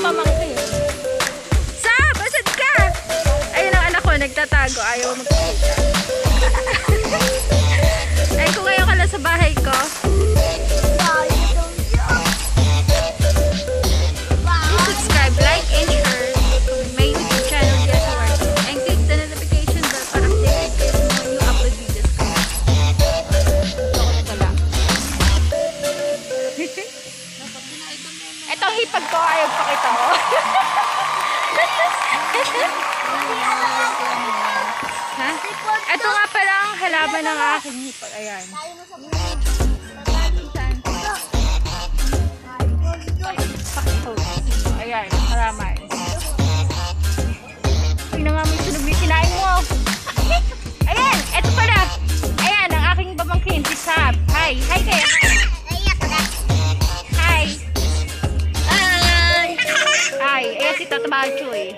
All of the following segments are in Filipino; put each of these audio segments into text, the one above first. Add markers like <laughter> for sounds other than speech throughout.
pamangkin. Eh. Sa, basad ka! Ayun ang anak ko, nagtatago. Ayaw magkita. <laughs> Ay, kung ngayon ka lang sa bahay ko, Ito nga pala ang halaman ng aking hipag. Ayan. Ayan, halaman. Tingnan nga may sunog yung kinain mo. Ayan, ito pala. Ayan, ang aking pamangkin, si Sab. Hi, hi kayo. Hi. Hi. Hi, ayan si Tata Bachoy.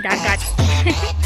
Punta po tayo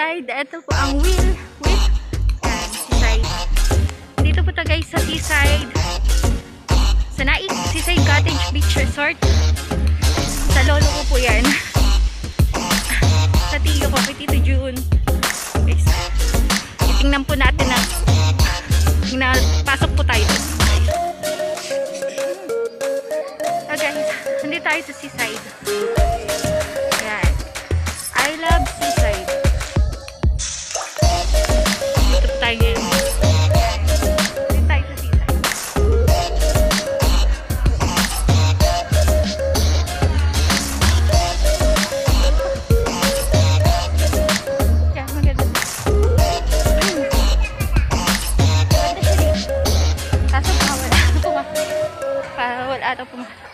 seaside. Ito po ang wheel. Wheel. Yan, seaside. Dito po tayo guys sa seaside. Sa Naik, Seaside Cottage Beach Resort. Sa lolo ko po yan. Sa tiyo ko, kay Tito June. Guys, titingnan po natin na pasok po tayo doon. So guys, nandito tayo sa seaside. Oh.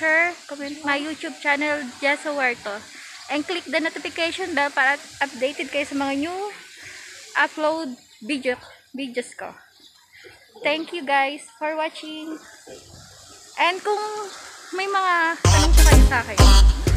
Share. Comment my YouTube channel, Jessa Huerto. And click the notification bell para updated kayo sa mga new upload video, videos ko. Thank you guys for watching. And kung may mga tanong pa kayo sa akin,